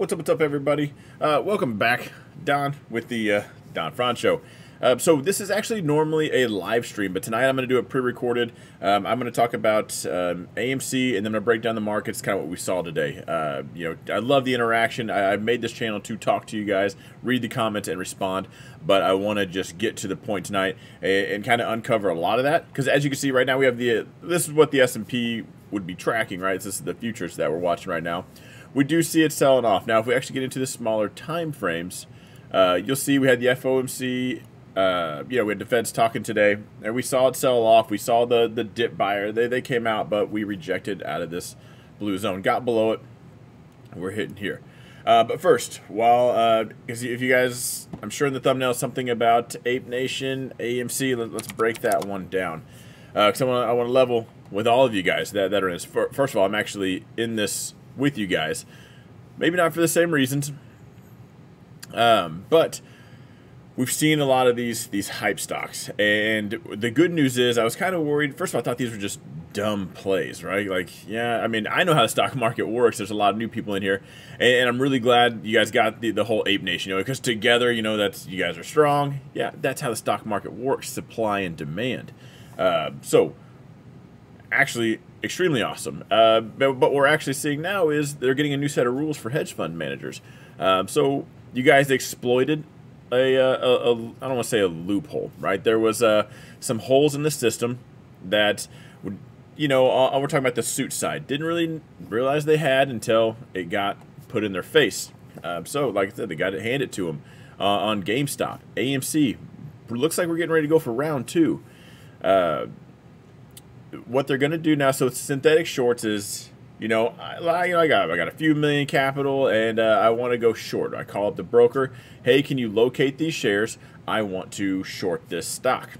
What's up, what's up, everybody? Uh, welcome back, Don, with the uh, DonFron Show. Uh, so this is actually normally a live stream, but tonight I'm going to do it pre-recorded. Um, I'm going to talk about um, AMC, and then I'm going to break down the markets, kind of what we saw today. Uh, you know, I love the interaction. I, have made this channel to talk to you guys, read the comments, and respond. But I want to just get to the point tonight and, and kind of uncover a lot of that, because as you can see right now, we have the this is what the S&P would be tracking, right? This is the futures that we're watching right now we do see it selling off. Now, if we actually get into the smaller time frames, uh, you'll see we had the FOMC, uh, you know, we had the Feds talking today, and we saw it sell off. We saw the the dip buyer. They, they came out, but we rejected out of this blue zone. Got below it. We're hitting here. Uh, but first, while uh, if you guys, I'm sure in the thumbnail something about Ape Nation, AMC. Let, us break that one down because uh, I want I want to level with all of you guys that, that are in this. First of all, I'm actually in this with you guys. Maybe not for the same reasons, um, but we've seen a lot of these these hype stocks. And the good news is, I was kind of worried. First of all, I thought these were just dumb plays, right? Like, yeah, I mean, I know how the stock market works. There's a lot of new people in here, and, and I'm really glad you guys got the, the whole ape nation, you know, because together, you know, that's you guys are strong. Yeah, that's how the stock market works: supply and demand. Uh, so, actually, extremely awesome. Uh, but what we're actually seeing now is they're getting a new set of rules for hedge fund managers. Um, so you guys exploited a, a, a, a I don't want to say a loophole, right? There was uh, some holes in the system that would, you know, uh, we're talking about the suit side. Didn't really realize they had until it got put in their face. Um, so, like I said, they got it handed to them uh, on GameStop, AMC. Looks like we're getting ready to go for round two. Uh, what they're going to do now, so synthetic shorts is, you know, I, you know, I got I got a few million capital and uh, I want to go short. I call up the broker. Hey, can you locate these shares? I want to short this stock.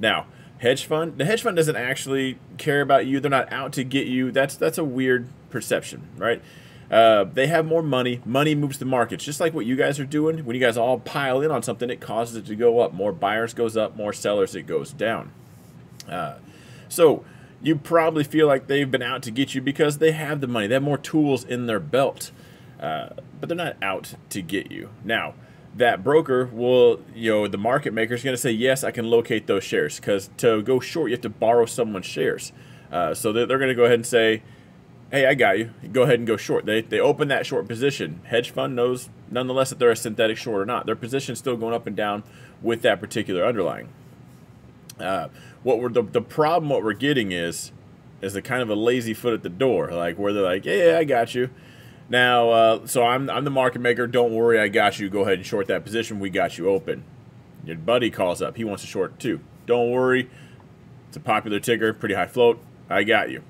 Now, hedge fund, the hedge fund doesn't actually care about you. They're not out to get you. That's that's a weird perception, right? Uh, they have more money. Money moves the markets, just like what you guys are doing. When you guys all pile in on something, it causes it to go up. More buyers goes up, more sellers it goes down. Uh, so you probably feel like they've been out to get you because they have the money. They have more tools in their belt. Uh, but they're not out to get you. Now, that broker will, you know, the market maker is going to say, yes, I can locate those shares because to go short, you have to borrow someone's shares. Uh, so they're, they're going to go ahead and say, hey, I got you. Go ahead and go short. They, they open that short position. Hedge fund knows nonetheless that they're a synthetic short or not. Their position is still going up and down with that particular underlying. Uh, what we're the, the problem what we're getting is is a kind of a lazy foot at the door, like where they're like, yeah, yeah I got you. Now, uh, so I'm I'm the market maker. Don't worry, I got you. Go ahead and short that position. We got you open. Your buddy calls up. He wants to short too. Don't worry. It's a popular ticker, pretty high float. I got you.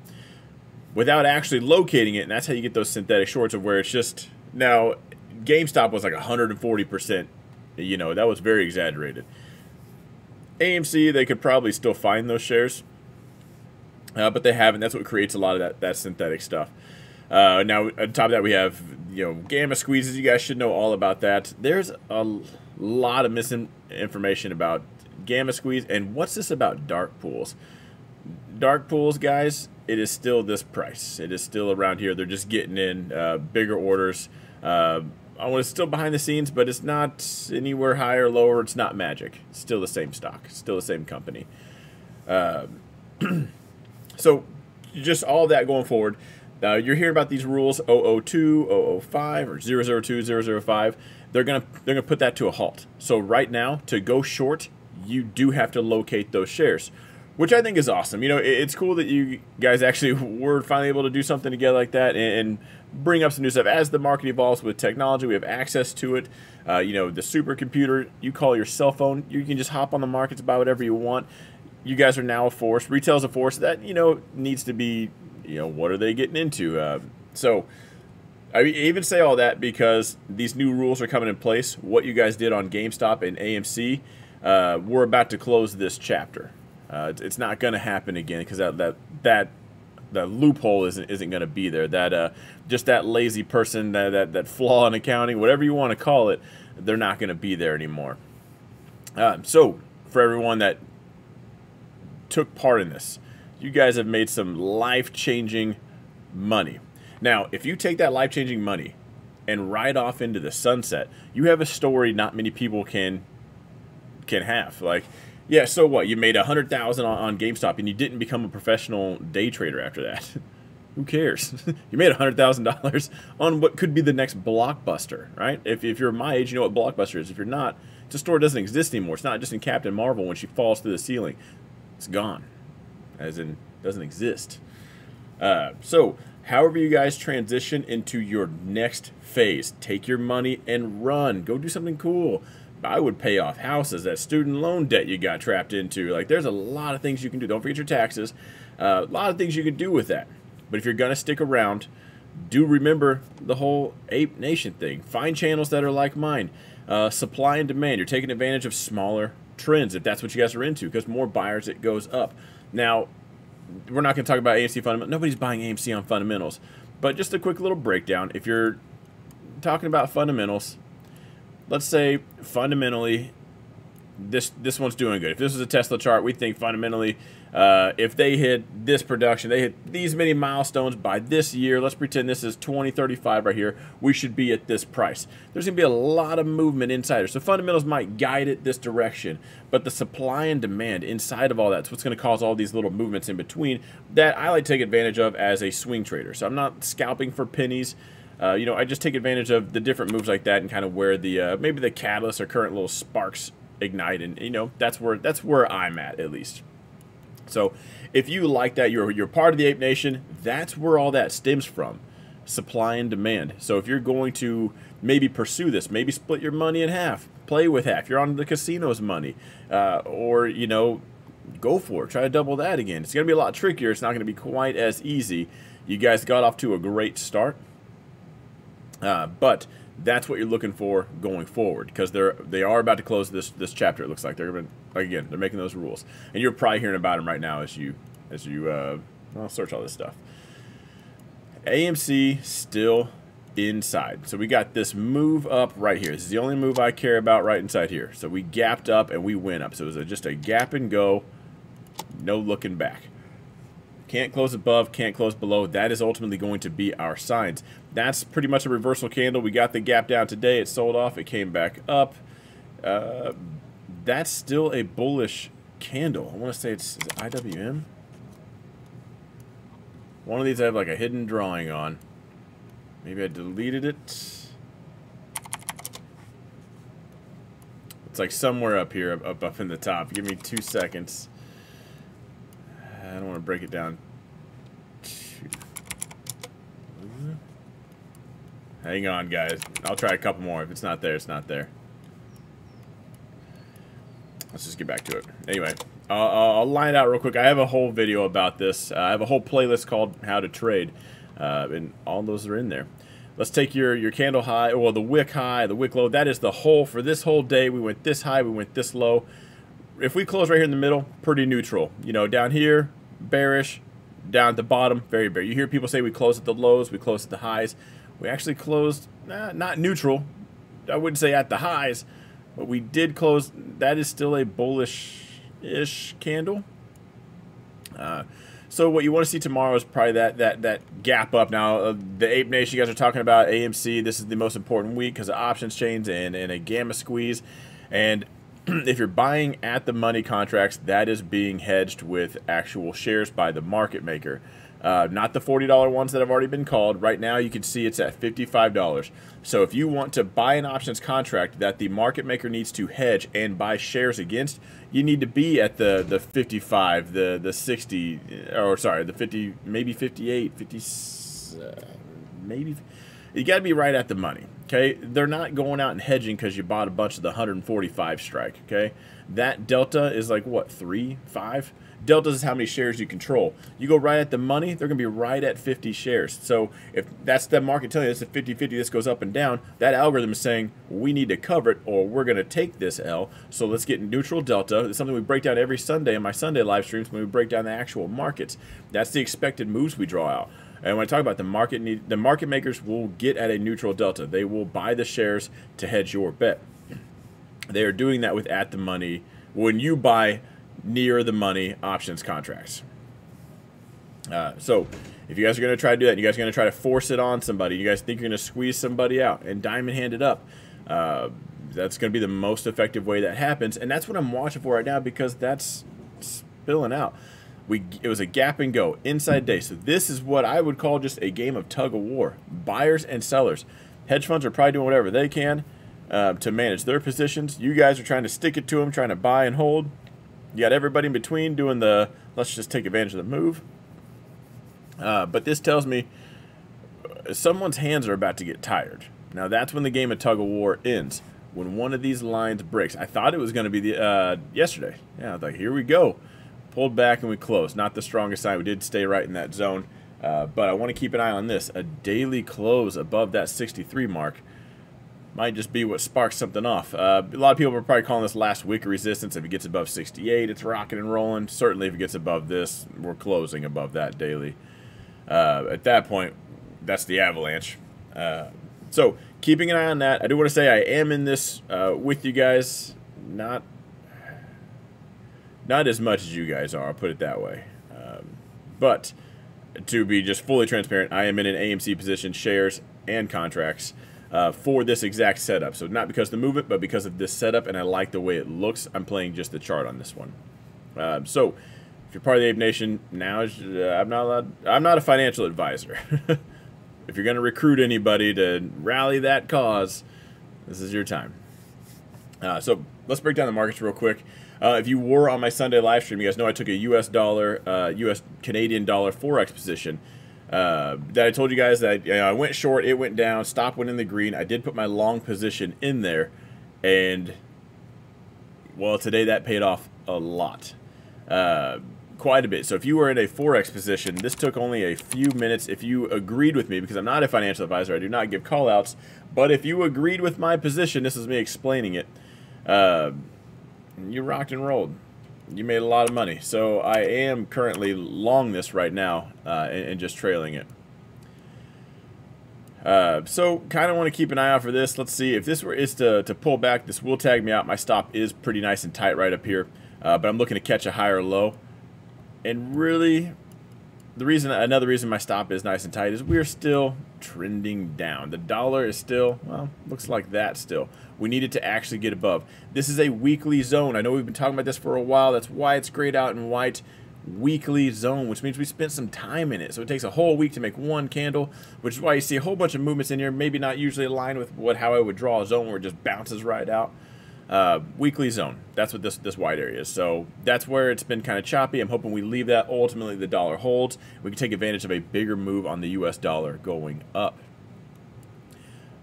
Without actually locating it, and that's how you get those synthetic shorts of where it's just now. GameStop was like 140 percent. You know that was very exaggerated. AMC, they could probably still find those shares, uh, but they haven't. That's what creates a lot of that, that synthetic stuff. Uh, now, on top of that, we have you know gamma squeezes. You guys should know all about that. There's a lot of misinformation about gamma squeeze, and what's this about dark pools? Dark pools, guys, it is still this price. It is still around here. They're just getting in uh, bigger orders. I want to still behind the scenes, but it's not anywhere higher or lower. It's not magic. It's still the same stock. Still the same company. Uh, so just all that going forward. Uh, you're hearing about these rules 002, 005, or 002, 005. They're gonna they're gonna put that to a halt. So right now, to go short, you do have to locate those shares which I think is awesome. You know, it's cool that you guys actually were finally able to do something together like that and, bring up some new stuff. As the market evolves with technology, we have access to it. Uh, you know, the supercomputer, you call your cell phone, you can just hop on the markets, buy whatever you want. You guys are now a force. Retail's a force. That, you know, needs to be, you know, what are they getting into? Uh, so, I even say all that because these new rules are coming in place. What you guys did on GameStop and AMC, uh, we're about to close this chapter. Uh, it's not going to happen again because that that that the loophole isn't isn't going to be there. That uh, just that lazy person, that, that that flaw in accounting, whatever you want to call it, they're not going to be there anymore. Uh, so for everyone that took part in this, you guys have made some life changing money. Now, if you take that life changing money and ride off into the sunset. You have a story not many people can can have. Like, yeah, so what? You made a hundred thousand on, on GameStop and you didn't become a professional day trader after that. Who cares? you made a hundred thousand dollars on what could be the next blockbuster, right? If, if you're my age, you know what blockbuster is. If you're not, a store doesn't exist anymore. It's not just in Captain Marvel when she falls through the ceiling. It's gone, as in doesn't exist. Uh, so, however you guys transition into your next phase, take your money and run. Go do something cool. I would pay off houses, that student loan debt you got trapped into. Like, there's a lot of things you can do. Don't forget your taxes. Uh, a lot of things you can do with that. But if you're going to stick around, do remember the whole Ape Nation thing. Find channels that are like mine. Uh, supply and demand. You're taking advantage of smaller trends if that's what you guys are into because more buyers, it goes up. Now, we're not going to talk about AMC fundamentals. Nobody's buying AMC on fundamentals. But just a quick little breakdown. If you're talking about fundamentals, let's say fundamentally this this one's doing good. If this is a Tesla chart, we think fundamentally uh, if they hit this production, they hit these many milestones by this year, let's pretend this is 2035 right here, we should be at this price. There's going to be a lot of movement inside there. So fundamentals might guide it this direction, but the supply and demand inside of all that's what's going to cause all these little movements in between that I like to take advantage of as a swing trader. So I'm not scalping for pennies. Uh, you know, I just take advantage of the different moves like that and kind of where the uh, maybe the catalyst or current little sparks ignite, and you know that's where that's where I'm at at least. So if you like that, you're, you're part of the Ape Nation, that's where all that stems from supply and demand. So if you're going to maybe pursue this, maybe split your money in half, play with half, you're on the casino's money, uh, or, you know, go for it. Try to double that again. It's going to be a lot trickier. It's not going to be quite as easy. You guys got off to a great start. Uh, but that's what you're looking for going forward because they're they are about to close this this chapter. It looks like they're going to again they're making those rules, and you're probably hearing about them right now as you as you uh, I'll search all this stuff. AMC still inside. So we got this move up right here. This is the only move I care about right inside here. So we gapped up and we went up. So it was a, just a gap and go, no looking back. Can't close above, can't close below. That is ultimately going to be our signs. That's pretty much a reversal candle. We got the gap down today. It sold off. It came back up. Uh, that's still a bullish candle. I want to say it's it IWM. One of these I have like a hidden drawing on. Maybe I deleted it. It's like somewhere up here, up, up in the top. Give me two seconds. I don't want to break it down. Hang on, guys. I'll try a couple more. If it's not there, it's not there. Let's just get back to it. Anyway, uh, I'll line it out real quick. I have a whole video about this. Uh, I have a whole playlist called How to Trade, uh, and all those are in there. Let's take your, your candle high, well, the wick high, the wick low. That is the whole, for this whole day, we went this high, we went this low if we close right here in the middle, pretty neutral. You know, down here, bearish. Down at the bottom, very bearish. You hear people say we close at the lows, we close at the highs. We actually closed, eh, not neutral. I wouldn't say at the highs, but we did close. That is still a bullish-ish candle. Uh, so what you want to see tomorrow is probably that that that gap up. Now uh, the Ape Nation, you guys are talking about AMC. This is the most important week because of options chains and and a gamma squeeze, and if you're buying at the money contracts, that is being hedged with actual shares by the market maker. Uh, not the $40 ones that have already been called. Right now, you can see it's at $55. So if you want to buy an options contract that the market maker needs to hedge and buy shares against, you need to be at the, the 55, the, the 60, or sorry, the 50, maybe 58, 50, uh, maybe. You got to be right at the money. Okay, they're not going out and hedging because you bought a bunch of the 145 strike. Okay, that delta is like what three, five. Delta is how many shares you control. You go right at the money, they're going to be right at 50 shares. So if that's the market telling you it's a 50-50, this goes up and down, that algorithm is saying we need to cover it or we're going to take this L. So let's get neutral delta. It's something we break down every Sunday in my Sunday live streams when we break down the actual markets. That's the expected moves we draw out. And when I talk about the market need, the market makers will get at a neutral delta. They will buy the shares to hedge your bet. They are doing that with at the money when you buy near the money options contracts. Uh, so if you guys are going to try to do that, you guys are going to try to force it on somebody, you guys think you're going to squeeze somebody out and diamond hand it up, uh, that's going to be the most effective way that happens. And that's what I'm watching for right now because that's spilling out. We, it was a gap and go inside day. So this is what I would call just a game of tug of war. Buyers and sellers. Hedge funds are probably doing whatever they can uh, to manage their positions. You guys are trying to stick it to them, trying to buy and hold. You got everybody in between doing the let's just take advantage of the move. Uh, but this tells me uh, someone's hands are about to get tired. Now that's when the game of tug of war ends. When one of these lines breaks. I thought it was going to be the uh, yesterday. Yeah, I thought here we go. Pulled back and we closed. Not the strongest sign. We did stay right in that zone. Uh, but I want to keep an eye on this. A daily close above that 63 mark might just be what sparks something off. Uh, a lot of people are probably calling this last week of resistance. If it gets above 68, it's rocking and rolling. Certainly, if it gets above this, we're closing above that daily. Uh, at that point, that's the avalanche. Uh, so, keeping an eye on that. I do want to say I am in this uh, with you guys. Not, not as much as you guys are. I'll put it that way. Um, but to be just fully transparent, I am in an AMC position, shares and contracts uh, for this exact setup. So not because of the movement, but because of this setup, and I like the way it looks. I'm playing just the chart on this one. Uh, so if you're part of the Ape Nation, now uh, I'm not allowed, I'm not a financial advisor. if you're going to recruit anybody to rally that cause, this is your time. Uh, so let's break down the markets real quick. Uh, if you were on my Sunday live stream, you guys know I took a U.S. dollar, uh, U.S. Canadian dollar forex position. Uh, that I told you guys that you know, I went short, it went down, stop went in the green. I did put my long position in there, and well, today that paid off a lot, uh, quite a bit. So if you were in a forex position, this took only a few minutes. If you agreed with me, because I'm not a financial advisor, I do not give callouts, but if you agreed with my position, this is me explaining it. Uh, you rocked and rolled you made a lot of money. So I am currently long this right now uh, and, and, just trailing it. Uh, so kind of want to keep an eye out for this. Let's see if this were is to, to pull back. This will tag me out. My stop is pretty nice and tight right up here, uh, but I'm looking to catch a higher low. And really, the reason another reason my stop is nice and tight is we're still trending down. The dollar is still, well, looks like that still. We need it to actually get above. This is a weekly zone. I know we've been talking about this for a while. That's why it's grayed out in white. Weekly zone, which means we spent some time in it. So it takes a whole week to make one candle, which is why you see a whole bunch of movements in here, maybe not usually aligned with what how I would draw a zone where it just bounces right out uh, weekly zone. That's what this this wide area is. So that's where it's been kind of choppy. I'm hoping we leave that. Ultimately, the dollar holds. We can take advantage of a bigger move on the U.S. dollar going up.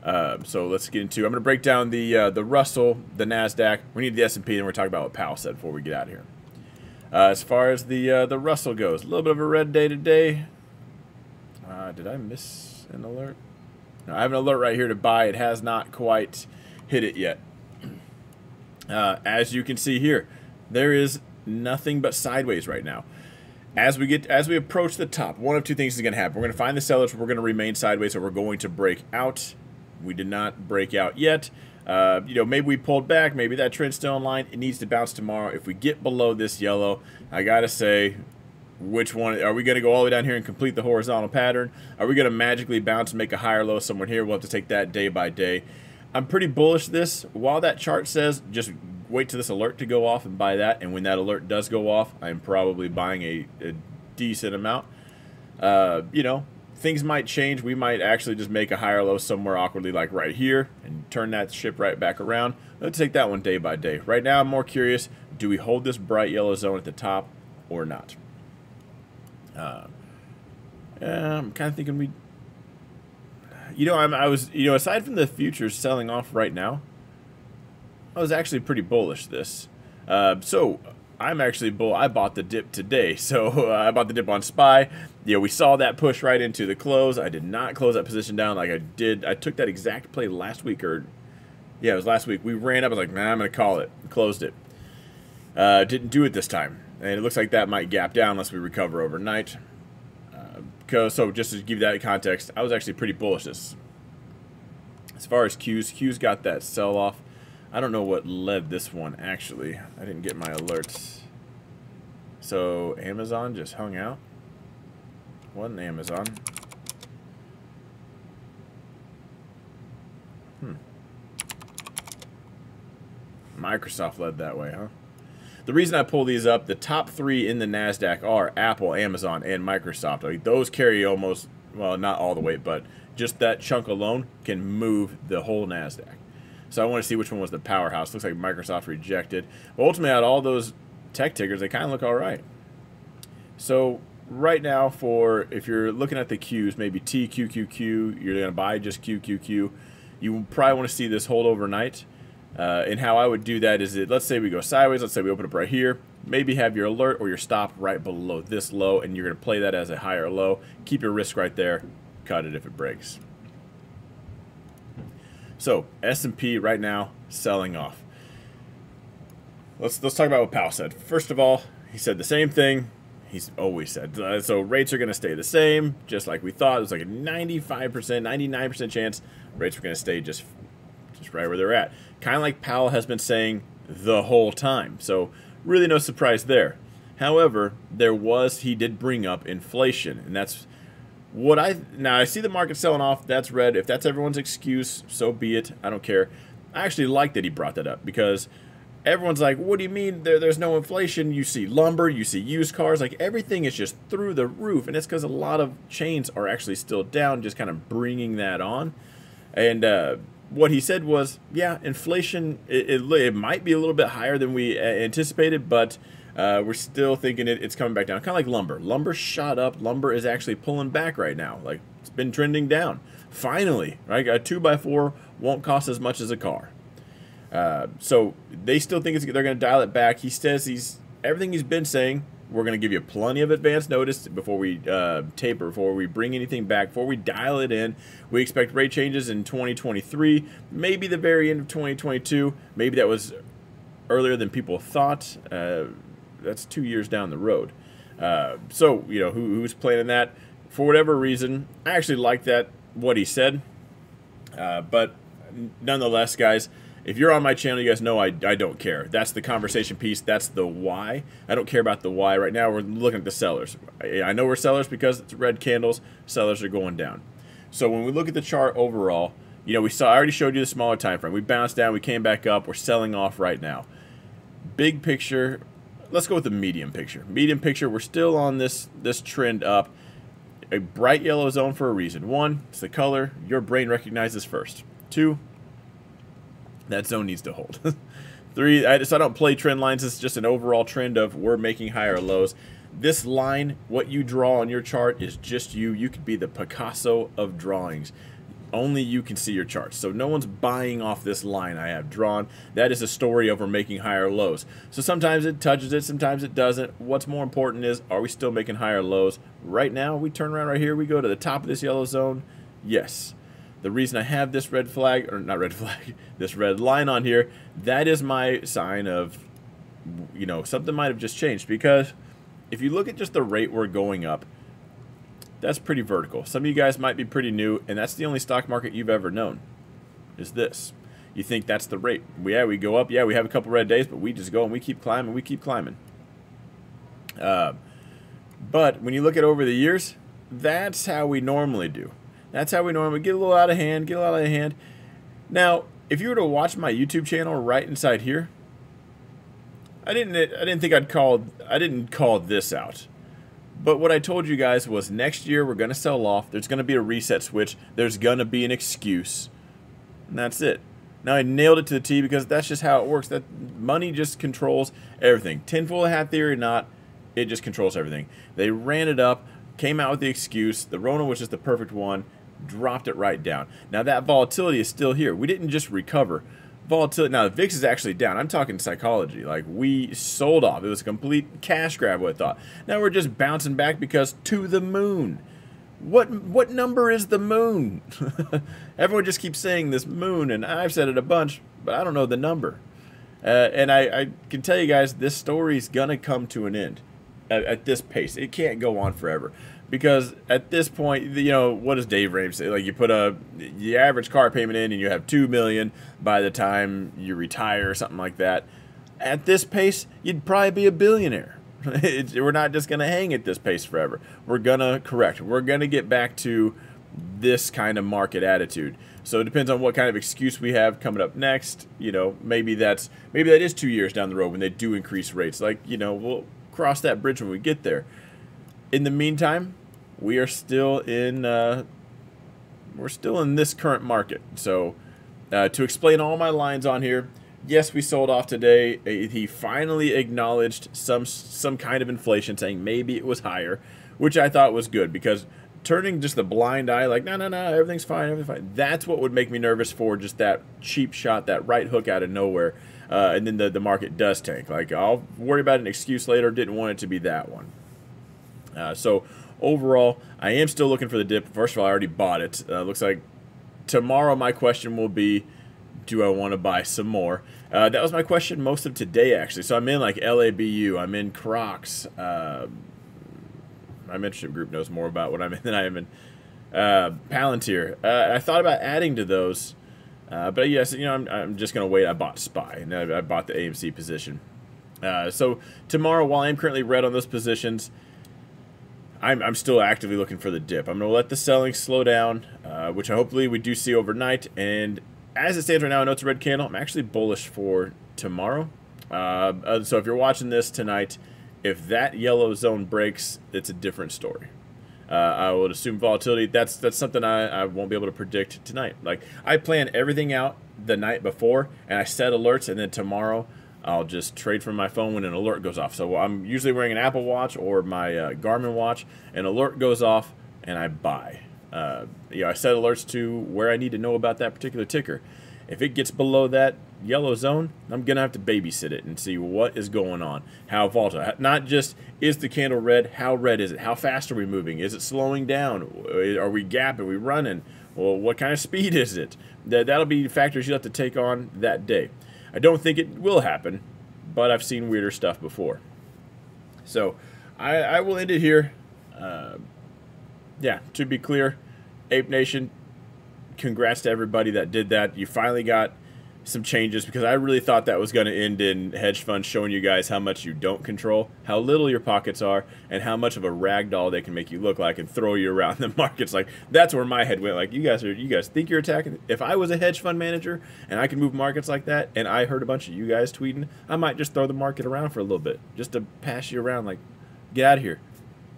Uh, so let's get into. I'm going to break down the uh, the Russell, the Nasdaq. We need the S&P, and we're talking about what Powell said before we get out of here. Uh, as far as the uh, the Russell goes, a little bit of a red day today. Uh, did I miss an alert? No, I have an alert right here to buy. It has not quite hit it yet. Uh, as you can see here, there is nothing but sideways right now. As we get as we approach the top, one of two things is going to happen. We're going to find the sellers. We're going to remain sideways, or we're going to break out. We did not break out yet. Uh, you know, maybe we pulled back. Maybe that trend's still in line. It needs to bounce tomorrow. If we get below this yellow, I gotta say, which one are we going to go all the way down here and complete the horizontal pattern? Are we going to magically bounce and make a higher low somewhere here? We'll have to take that day by day. I'm pretty bullish this. While that chart says just wait to this alert to go off and buy that, and when that alert does go off, I'm probably buying a, a decent amount. Uh, you know, things might change. We might actually just make a higher low somewhere awkwardly like right here and turn that ship right back around. Let's take that one day by day. Right now, I'm more curious, do we hold this bright yellow zone at the top or not? Uh, I'm kind of thinking we you know, I'm, I was, you know, aside from the futures selling off right now, I was actually pretty bullish this. Uh, so I'm actually bull. I bought the dip today, so uh, I bought the dip on SPY. Know, we saw that push right into the close. I did not close that position down like I did. I took that exact play last week, or yeah, it was last week. We ran up. I was like, man, I'm gonna call it. Closed it. Uh, didn't do it this time, and it looks like that might gap down unless we recover overnight so just to give you that context, I was actually pretty bullish this. As far as Q's, Q's got that sell off. I don't know what led this one actually. I didn't get my alerts. So Amazon just hung out. Wasn't Amazon. Hmm. Microsoft led that way, huh? The reason I pull these up, the top three in the NASDAQ are Apple, Amazon, and Microsoft. Those carry almost, well, not all the weight, but just that chunk alone can move the whole NASDAQ. So I want to see which one was the powerhouse. Looks like Microsoft rejected. But ultimately, out all those tech tickers, they kind of look all right. So right now, for if you're looking at the Qs, maybe TQQQ, you're going to buy just QQQ. You probably want to see this hold overnight. Uh, and how I would do that is, that let's say we go sideways. Let's say we open up right here. Maybe have your alert or your stop right below this low, and you're going to play that as a higher low. Keep your risk right there. Cut it if it breaks. So S&P right now selling off. Let's let's talk about what Powell said. First of all, he said the same thing he's always said. Uh, so rates are going to stay the same, just like we thought. It was like a 95%, 99% chance rates were going to stay just just right where they're at. Kind of like Powell has been saying the whole time. So really no surprise there. However, there was he did bring up inflation, and that's what I now I see the market selling off. That's red. If that's everyone's excuse, so be it. I don't care. I actually like that he brought that up because everyone's like, "What do you mean there, there's no inflation?" You see lumber, you see used cars, like everything is just through the roof, and it's because a lot of chains are actually still down, just kind of bringing that on. And uh, what he said was, "Yeah, inflation it, it, it might be a little bit higher than we uh, anticipated, but." Uh, we're still thinking it, it's coming back down. Kind of like lumber. Lumber shot up. Lumber is actually pulling back right now. Like it's been trending down. Finally, right? A two by four won't cost as much as a car. Uh, so they still think they're going to dial it back. He says he's everything he's been saying. We're going to give you plenty of advance notice before we uh, taper, before we bring anything back, before we dial it in. We expect rate changes in 2023, maybe the very end of 2022. Maybe that was earlier than people thought. Uh, that's two years down the road. Uh, so you know who, who's planning that for whatever reason. I actually like that what he said, uh, but nonetheless, guys. If you're on my channel, you guys know I, I don't care. That's the conversation piece. That's the why. I don't care about the why. Right now, we're looking at the sellers. I, I know we're sellers because it's red candles. Sellers are going down. So when we look at the chart overall, you know, we saw. I already showed you the smaller time frame. We bounced down. We came back up. We're selling off right now. Big picture, let's go with the medium picture. Medium picture, we're still on this this trend up. A bright yellow zone for a reason. One, it's the color your brain recognizes first. Two, that zone needs to hold. Three, I just I don't play trend lines. It's just an overall trend of we're making higher lows. This line, what you draw on your chart is just you. You could be the Picasso of drawings only you can see your charts. So no one's buying off this line I have drawn. That is a story over making higher lows. So sometimes it touches it, sometimes it doesn't. What's more important is, are we still making higher lows? Right now, we turn around right here, we go to the top of this yellow zone. Yes. The reason I have this red flag, or not red flag, this red line on here, that is my sign of, you know, something might have just changed. Because if you look at just the rate we're going up, that's pretty vertical. Some of you guys might be pretty new, and that's the only stock market you've ever known, is this. You think that's the rate. Yeah, we go up. Yeah, we have a couple red days, but we just go and we keep climbing. We keep climbing. Uh, but when you look at over the years, that's how we normally do. That's how we normally get a little out of hand, get a little out of hand. Now, if you were to watch my YouTube channel right inside here, I didn't I didn't think I'd call I didn't call this out. But what I told you guys was next year we're going to sell off. There's going to be a reset switch. There's going to be an excuse. And that's it. Now I nailed it to the T because that's just how it works. That money just controls everything. Tinfoil hat theory or not, it just controls everything. They ran it up, came out with the excuse. The Rona was just the perfect one, dropped it right down. Now that volatility is still here. We didn't just recover volatility. Now, the VIX is actually down. I'm talking psychology. Like, we sold off. It was a complete cash grab, what I thought. Now we're just bouncing back because to the moon. What what number is the moon? Everyone just keeps saying this moon, and I've said it a bunch, but I don't know the number. Uh, and I, I, can tell you guys, this story is going to come to an end at, at this pace. It can't go on forever because at this point, you know, what does Dave Ramsey say? Like you put a the average car payment in, and you have two million by the time you retire or something like that. At this pace, you'd probably be a billionaire. we're not just going to hang at this pace forever. We're going to correct. We're going to get back to this kind of market attitude. So it depends on what kind of excuse we have coming up next. You know, maybe that's maybe that is two years down the road when they do increase rates. Like you know, we'll cross that bridge when we get there. In the meantime, we are still in uh, we're still in this current market. So uh, to explain all my lines on here, yes, we sold off today. He finally acknowledged some some kind of inflation, saying maybe it was higher, which I thought was good because turning just the blind eye, like no, no, no, everything's fine, everything's fine. That's what would make me nervous for just that cheap shot, that right hook out of nowhere, uh, and then the the market does tank. Like I'll worry about an excuse later. Didn't want it to be that one. Uh, so overall, I am still looking for the dip. First of all, I already bought it. Uh, looks like tomorrow my question will be, do I want to buy some more? Uh, that was my question most of today, actually. So I'm in like LABU, I'm in Crocs. Uh, my mentorship group knows more about what I'm in than I am in uh, Palantir. Uh, I thought about adding to those, uh, but yes, you know, I'm, I'm just going to wait. I bought SPY, and I, I bought the AMC position. Uh, so tomorrow, while I'm currently red on those positions, I'm, I'm still actively looking for the dip. I'm going to let the selling slow down, uh, which I hopefully we do see overnight. And as it stands right now, I know it's a red candle. I'm actually bullish for tomorrow. Uh, uh, so if you're watching this tonight, if that yellow zone breaks, it's a different story. Uh, I would assume volatility. That's that's something I, I won't be able to predict tonight. Like I plan everything out the night before, and I set alerts, and then tomorrow I'll just trade from my phone when an alert goes off. So I'm usually wearing an Apple Watch or my uh, Garmin watch. An alert goes off, and I buy. Uh, you know, I set alerts to where I need to know about that particular ticker. If it gets below that yellow zone, I'm going to have to babysit it and see what is going on. How volatile. Not just is the candle red, how red is it? How fast are we moving? Is it slowing down? Are we gapping? Are we running? Well, what kind of speed is it? That, that'll be factors you have to take on that day. I don't think it will happen, but I've seen weirder stuff before. So I, I will end it here. Uh, yeah, to be clear, Ape Nation, congrats to everybody that did that. You finally got some changes because I really thought that was going to end in hedge funds showing you guys how much you don't control, how little your pockets are, and how much of a rag doll they can make you look like and throw you around the markets. Like that's where my head went. Like you guys are, you guys think you're attacking. If I was a hedge fund manager and I could move markets like that, and I heard a bunch of you guys tweeting, I might just throw the market around for a little bit just to pass you around. Like, get out of here,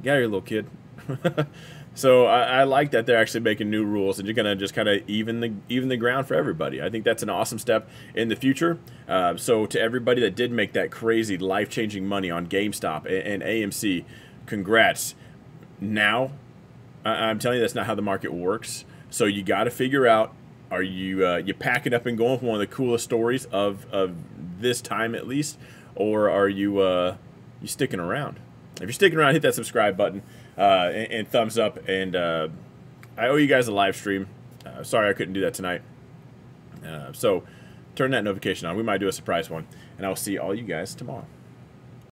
get out of here, little kid. So I, I, like that they're actually making new rules, and you're gonna just kind of even the even the ground for everybody. I think that's an awesome step in the future. Uh, so to everybody that did make that crazy life changing money on GameStop and, and AMC, congrats. Now, I, am telling you that's not how the market works. So you got to figure out: are you uh, you packing up and going for one of the coolest stories of of this time at least, or are you uh, you sticking around? If you're sticking around, hit that subscribe button uh, and, and, thumbs up. And uh, I owe you guys a live stream. Uh, sorry I couldn't do that tonight. Uh, so turn that notification on. We might do a surprise one. And I'll see all you guys tomorrow.